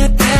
Yeah.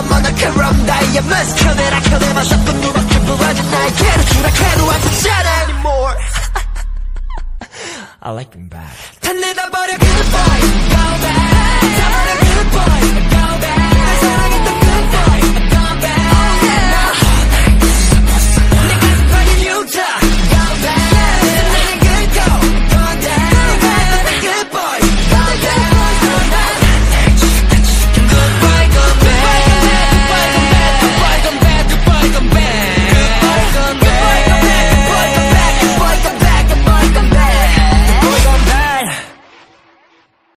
대신 흘러 모노크롬 diamonds 커내라 커내마서 분노밖에 부러진 나에게로 추락해도 아프잖아 anymore I like them back 다 내다 버려